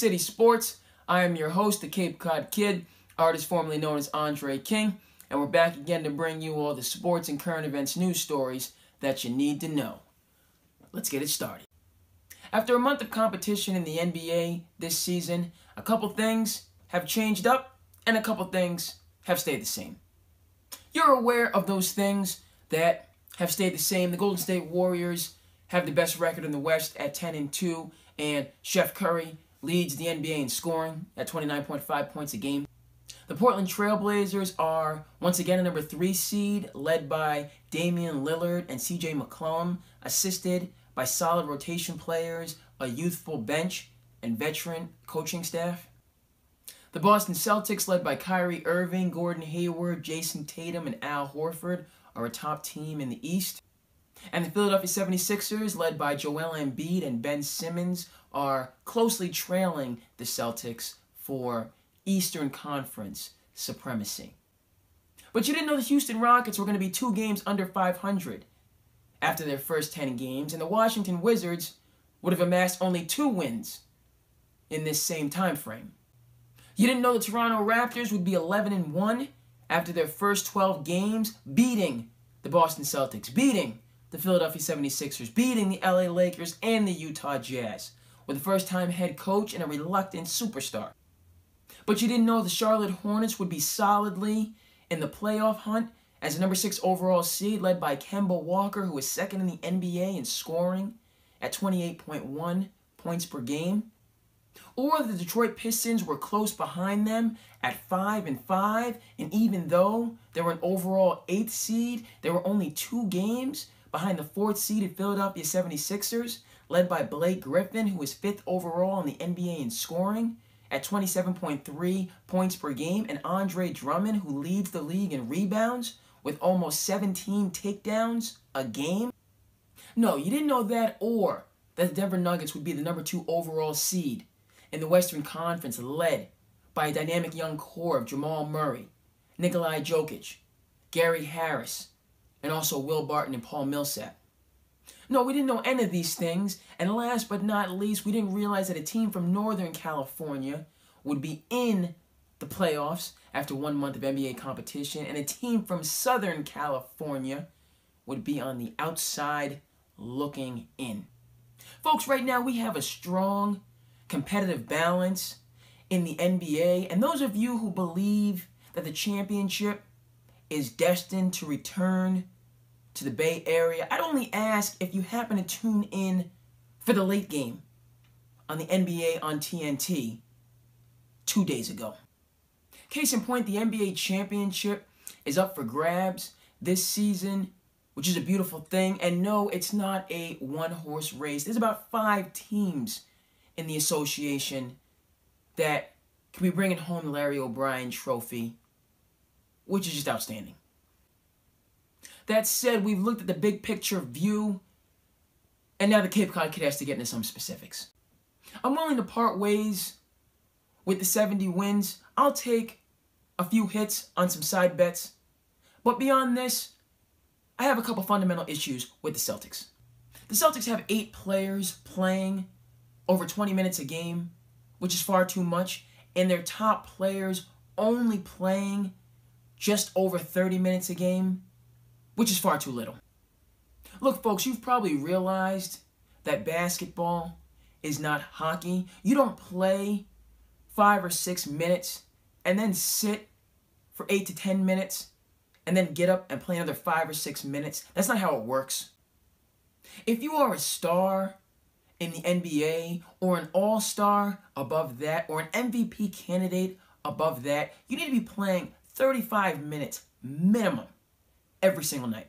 City Sports. I am your host, the Cape Cod Kid, artist formerly known as Andre King, and we're back again to bring you all the sports and current events news stories that you need to know. Let's get it started. After a month of competition in the NBA this season, a couple things have changed up and a couple things have stayed the same. You're aware of those things that have stayed the same. The Golden State Warriors have the best record in the West at 10 and 2 and Chef Curry leads the NBA in scoring at 29.5 points a game. The Portland Trailblazers are once again a number three seed, led by Damian Lillard and CJ McCollum, assisted by solid rotation players, a youthful bench, and veteran coaching staff. The Boston Celtics, led by Kyrie Irving, Gordon Hayward, Jayson Tatum, and Al Horford, are a top team in the East. And the Philadelphia 76ers, led by Joel Embiid and Ben Simmons, are closely trailing the Celtics for Eastern Conference supremacy. But you didn't know the Houston Rockets were going to be two games under 500 after their first 10 games, and the Washington Wizards would have amassed only two wins in this same time frame. You didn't know the Toronto Raptors would be 11 and 1 after their first 12 games, beating the Boston Celtics, beating the Philadelphia 76ers, beating the LA Lakers and the Utah Jazz, with a first time head coach and a reluctant superstar. But you didn't know the Charlotte Hornets would be solidly in the playoff hunt as a number 6 overall seed led by Kemba Walker, who is second in the NBA in scoring at 28.1 points per game. Or the Detroit Pistons were close behind them at 5 and 5, and even though they were an overall 8th seed, they were only two games behind the fourth seeded Philadelphia 76ers, led by Blake Griffin, who is fifth overall in the NBA in scoring at 27.3 points per game, and Andre Drummond, who leads the league in rebounds with almost 17 takedowns a game. No, you didn't know that, or that the Denver Nuggets would be the number two overall seed in the Western Conference, led by a dynamic young core of Jamal Murray, Nikolai Jokic, Gary Harris, and also Will Barton and Paul Millsap. No, we didn't know any of these things, and last but not least, we didn't realize that a team from Northern California would be in the playoffs after one month of NBA competition, and a team from Southern California would be on the outside looking in. Folks, right now we have a strong competitive balance in the NBA, and those of you who believe that the championship is destined to return to the Bay Area, I'd only ask if you happen to tune in for the late game on the NBA on TNT two days ago. Case in point, the NBA championship is up for grabs this season, which is a beautiful thing. And no, it's not a one horse race. There's about five teams in the association that can be bringing home the Larry O'Brien trophy which is just outstanding. That said, we've looked at the big picture view, and now the Cape Cod Kid has to get into some specifics. I'm willing to part ways with the 70 wins. I'll take a few hits on some side bets. But beyond this, I have a couple fundamental issues with the Celtics. The Celtics have eight players playing over 20 minutes a game, which is far too much, and their top players only playing just over 30 minutes a game, which is far too little. Look, folks, you've probably realized that basketball is not hockey. You don't play five or six minutes and then sit for eight to 10 minutes and then get up and play another five or six minutes. That's not how it works. If you are a star in the NBA or an all star above that or an MVP candidate above that, you need to be playing 35 minutes minimum every single night.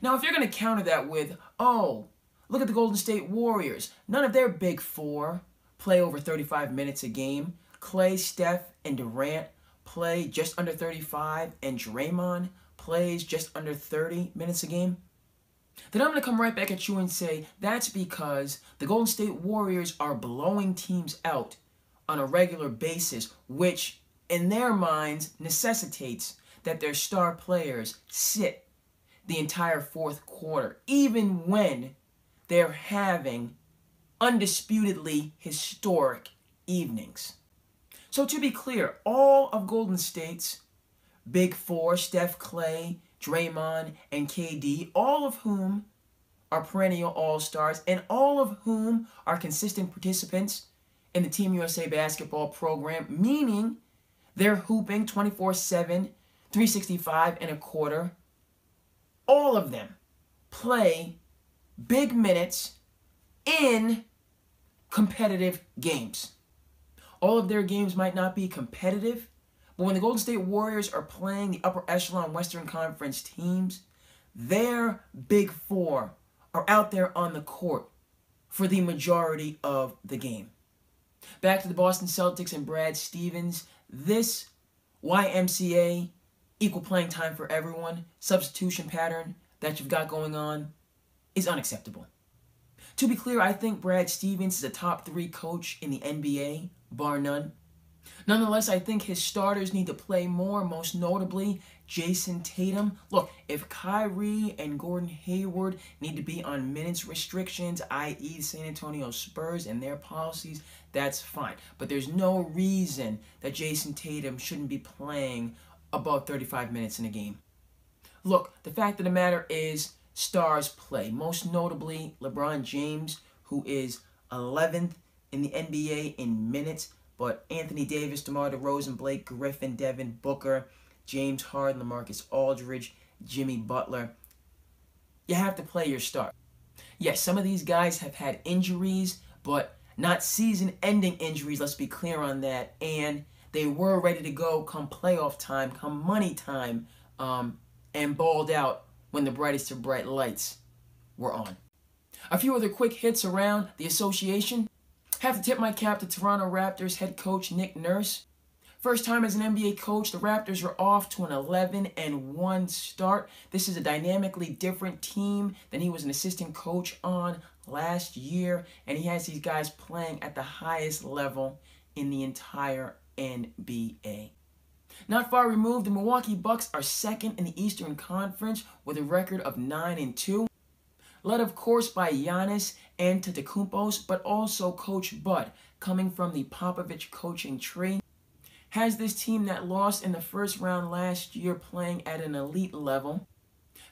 Now, if you're going to counter that with, oh, look at the Golden State Warriors, none of their big four play over 35 minutes a game. Clay, Steph, and Durant play just under 35, and Draymond plays just under 30 minutes a game. Then I'm going to come right back at you and say that's because the Golden State Warriors are blowing teams out on a regular basis, which in their minds necessitates that their star players sit the entire fourth quarter, even when they're having undisputedly historic evenings. So to be clear, all of Golden State's big four, Steph Clay, Draymond, and KD, all of whom are perennial all-stars and all of whom are consistent participants in the Team USA basketball program, meaning they're hooping 24-7, 365 and a quarter. All of them play big minutes in competitive games. All of their games might not be competitive, but when the Golden State Warriors are playing the upper echelon Western Conference teams, their big four are out there on the court for the majority of the game. Back to the Boston Celtics and Brad Stevens. This YMCA, equal playing time for everyone, substitution pattern that you've got going on is unacceptable. To be clear, I think Brad Stevens is a top three coach in the NBA, bar none. Nonetheless, I think his starters need to play more, most notably Jayson Tatum. Look, if Kyrie and Gordon Hayward need to be on minutes restrictions, i.e. San Antonio Spurs and their policies, that's fine. But there's no reason that Jayson Tatum shouldn't be playing above 35 minutes in a game. Look, the fact of the matter is stars play. Most notably, LeBron James, who is 11th in the NBA in minutes, but Anthony Davis, DeMar DeRozan, Blake Griffin, Devin Booker, James Harden, LaMarcus Aldridge, Jimmy Butler. You have to play your start. Yes, some of these guys have had injuries, but not season-ending injuries, let's be clear on that. And they were ready to go come playoff time, come money time, um, and balled out when the brightest of bright lights were on. A few other quick hits around the association. Have to tip my cap to Toronto Raptors head coach Nick Nurse. First time as an NBA coach, the Raptors are off to an 11 and 1 start. This is a dynamically different team than he was an assistant coach on last year, and he has these guys playing at the highest level in the entire NBA. Not far removed, the Milwaukee Bucks are second in the Eastern Conference with a record of 9 and 2. Led, of course, by Giannis Antetokounmpo, but also Coach Bud, coming from the Popovich coaching tree. Has this team that lost in the first round last year playing at an elite level.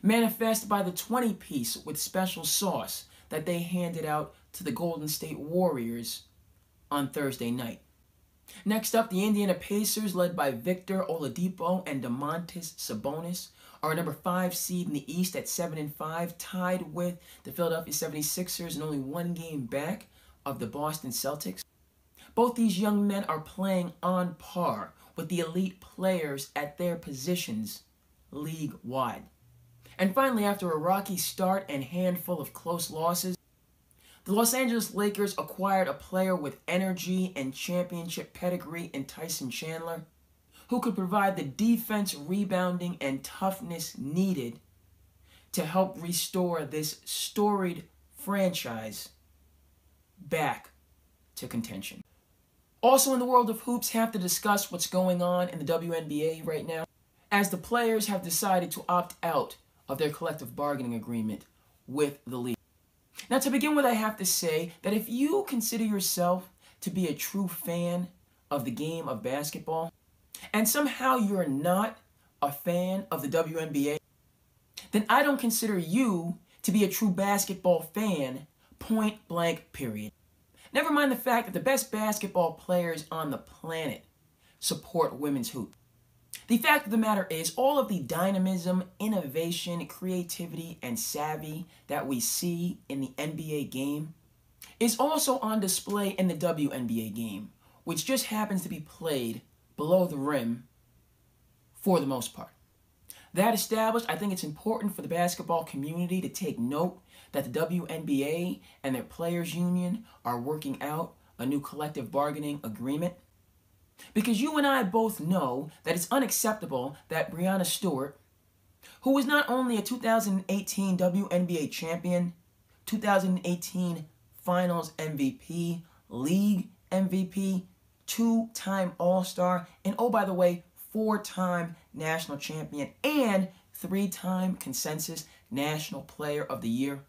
Manifest by the 20 piece with special sauce that they handed out to the Golden State Warriors on Thursday night. Next up, the Indiana Pacers, led by Victor Oladipo and Domantas Sabonis, are a number 5 seed in the East at 7 and 5, tied with the Philadelphia 76ers and only one game back of the Boston Celtics. Both these young men are playing on par with the elite players at their positions league-wide. And finally, after a rocky start and handful of close losses, the Los Angeles Lakers acquired a player with energy and championship pedigree in Tyson Chandler, who could provide the defense, rebounding, and toughness needed to help restore this storied franchise back to contention. Also in the world of hoops, have to discuss what's going on in the WNBA right now, as the players have decided to opt out of their collective bargaining agreement with the league. Now, to begin with, I have to say that if you consider yourself to be a true fan of the game of basketball, and somehow you're not a fan of the WNBA, then I don't consider you to be a true basketball fan, point blank, period. Never mind the fact that the best basketball players on the planet support women's hoop. The fact of the matter is, all of the dynamism, innovation, creativity, and savvy that we see in the NBA game is also on display in the WNBA game, which just happens to be played below the rim for the most part. That established, I think it's important for the basketball community to take note that the WNBA and their players union are working out a new collective bargaining agreement because you and I both know that it's unacceptable that Breanna Stewart, who was not only a 2018 WNBA champion, 2018 Finals MVP, League MVP, two-time All-Star, and oh, by the way, four-time national champion and three-time consensus National Player of the Year,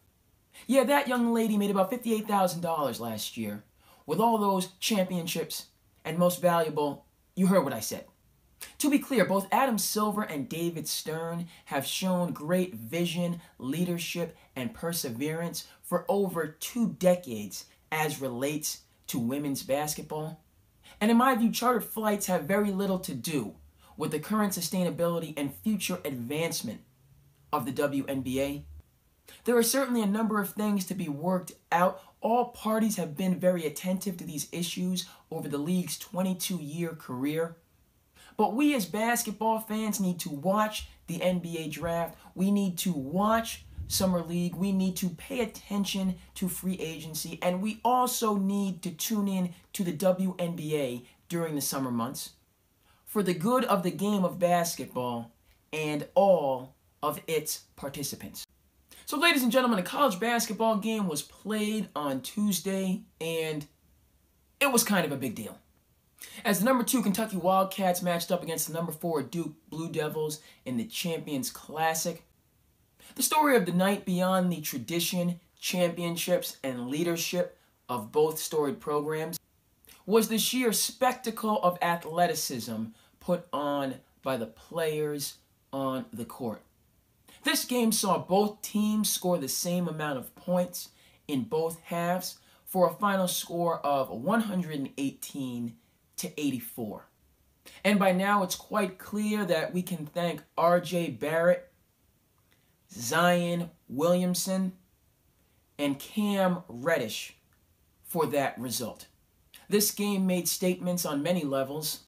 Yeah, that young lady made about $58,000 last year with all those championships and most valuable, you heard what I said. To be clear, both Adam Silver and David Stern have shown great vision, leadership, and perseverance for over two decades as relates to women's basketball. And in my view, chartered flights have very little to do with the current sustainability and future advancement of the WNBA. There are certainly a number of things to be worked out. All parties have been very attentive to these issues over the league's 22 year career. But we as basketball fans need to watch the NBA draft. We need to watch Summer League. We need to pay attention to free agency. And we also need to tune in to the WNBA during the summer months for the good of the game of basketball and all of its participants. So, ladies and gentlemen, a college basketball game was played on Tuesday, and it was kind of a big deal. As the number two Kentucky Wildcats matched up against the number four Duke Blue Devils in the Champions Classic, the story of the night beyond the tradition, championships, and leadership of both storied programs was the sheer spectacle of athleticism put on by the players on the court. This game saw both teams score the same amount of points in both halves for a final score of 118 to 84. And by now it's quite clear that we can thank RJ Barrett, Zion Williamson, and Cam Reddish for that result. This game made statements on many levels.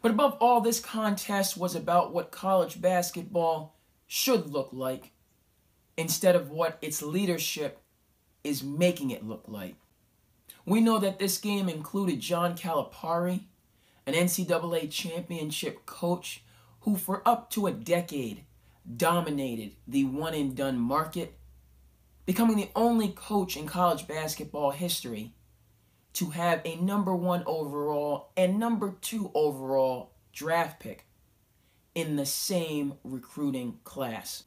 But above all, this contest was about what college basketball should look like instead of what its leadership is making it look like. We know that this game included John Calipari, an NCAA championship coach who for up to a decade dominated the one and done market, becoming the only coach in college basketball history to have a number one overall and number two overall draft pick in the same recruiting class.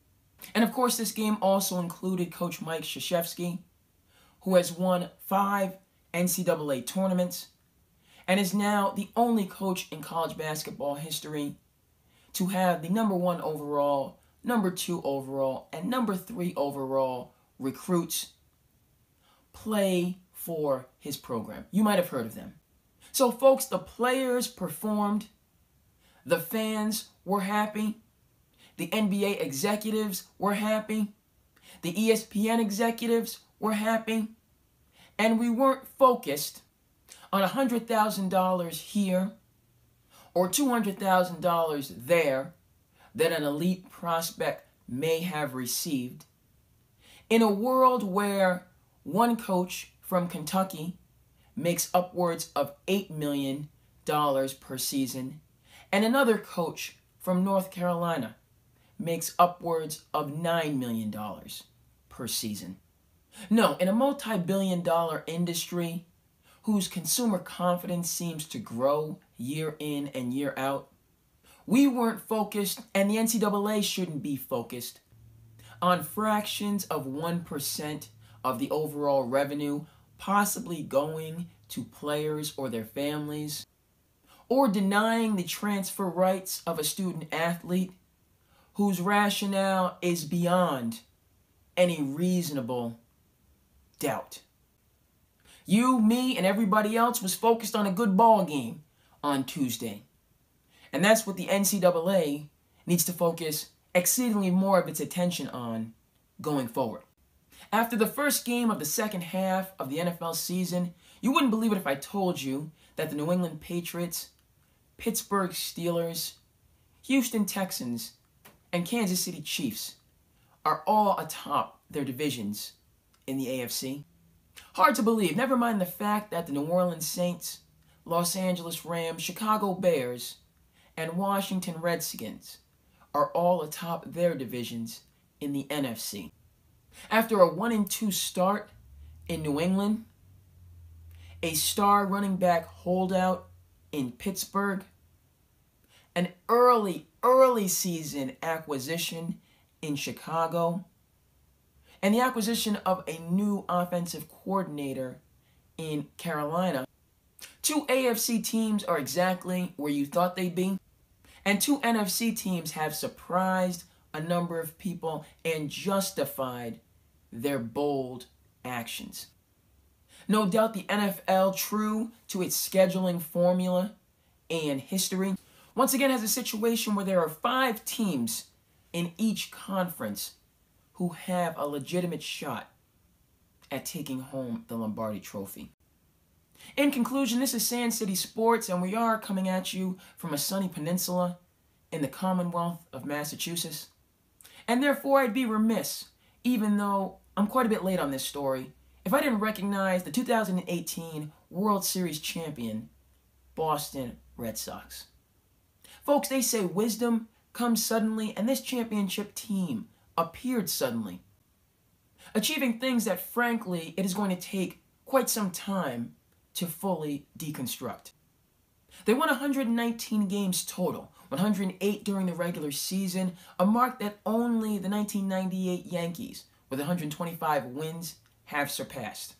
And of course, this game also included Coach Mike Krzyzewski, who has won five NCAA tournaments and is now the only coach in college basketball history to have the number one overall, number two overall, and number three overall recruits play for his program. You might have heard of them. So, folks, the players performed the fans were happy. The NBA executives were happy. The ESPN executives were happy. And we weren't focused on $100,000 here or $200,000 there that an elite prospect may have received. In a world where one coach from Kentucky makes upwards of $8 million per season and another coach from North Carolina makes upwards of $9 million per season. No, in a multi billion dollar industry whose consumer confidence seems to grow year in and year out, we weren't focused, and the NCAA shouldn't be focused, on fractions of 1% of the overall revenue possibly going to players or their families or denying the transfer rights of a student athlete whose rationale is beyond any reasonable doubt. You, me, and everybody else was focused on a good ball game on Tuesday. And that's what the NCAA needs to focus exceedingly more of its attention on going forward. After the first game of the second half of the NFL season, you wouldn't believe it if I told you that the New England Patriots Pittsburgh Steelers, Houston Texans, and Kansas City Chiefs are all atop their divisions in the AFC. Hard to believe, never mind the fact that the New Orleans Saints, Los Angeles Rams, Chicago Bears, and Washington Redskins are all atop their divisions in the NFC. After a 1 and 2 start in New England, a star running back holdout in Pittsburgh, an early, early season acquisition in Chicago, and the acquisition of a new offensive coordinator in Carolina. Two AFC teams are exactly where you thought they'd be, and two NFC teams have surprised a number of people and justified their bold actions. No doubt the NFL, true to its scheduling formula and history, once again has a situation where there are five teams in each conference who have a legitimate shot at taking home the Lombardi Trophy. In conclusion, this is Sand City Sports, and we are coming at you from a sunny peninsula in the Commonwealth of Massachusetts. And therefore, I'd be remiss, even though I'm quite a bit late on this story, if I didn't recognize the 2018 World Series champion, Boston Red Sox. Folks, they say wisdom comes suddenly, and this championship team appeared suddenly, achieving things that, frankly, it is going to take quite some time to fully deconstruct. They won 119 games total, 108 during the regular season, a mark that only the 1998 Yankees, with 125 wins, have surpassed.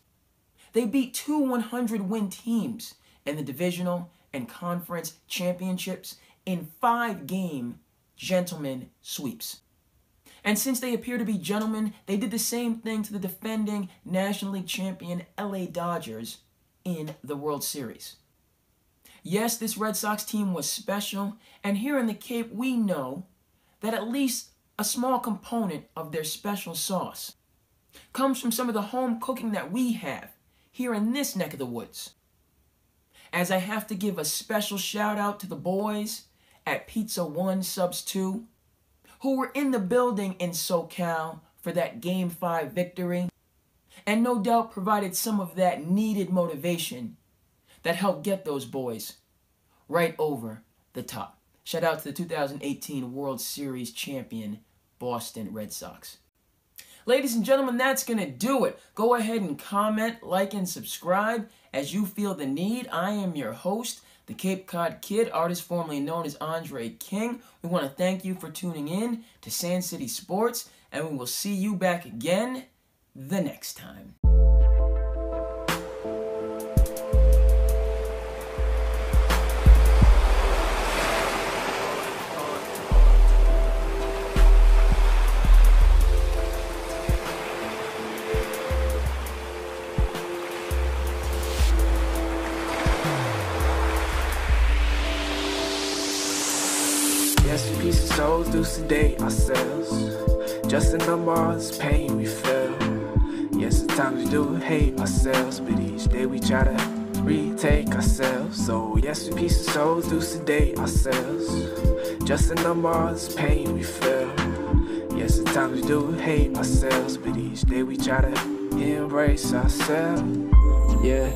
They beat two 100 win teams in the divisional and conference championships in five game gentlemen sweeps. And since they appear to be gentlemen, they did the same thing to the defending National League champion LA Dodgers in the World Series. Yes, this Red Sox team was special, and here in the Cape, we know that at least a small component of their special sauce comes from some of the home cooking that we have here in this neck of the woods. As I have to give a special shout out to the boys at Pizza One Subs 2 who were in the building in SoCal for that Game 5 victory and no doubt provided some of that needed motivation that helped get those boys right over the top. Shout out to the 2018 World Series champion Boston Red Sox. Ladies and gentlemen, that's going to do it. Go ahead and comment, like, and subscribe as you feel the need. I am your host, the Cape Cod Kid, artist formerly known as Andre King. We want to thank you for tuning in to Sand City Sports, and we will see you back again the next time. Sedate ourselves. Just in the numbers, pain we feel. Yes, at times we do hate ourselves, but each day we try to retake ourselves. So, yes, we piece of souls do sedate ourselves. Just in the numbers, pain we feel. Yes, at times we do hate ourselves, but each day we try to embrace ourselves. Yeah.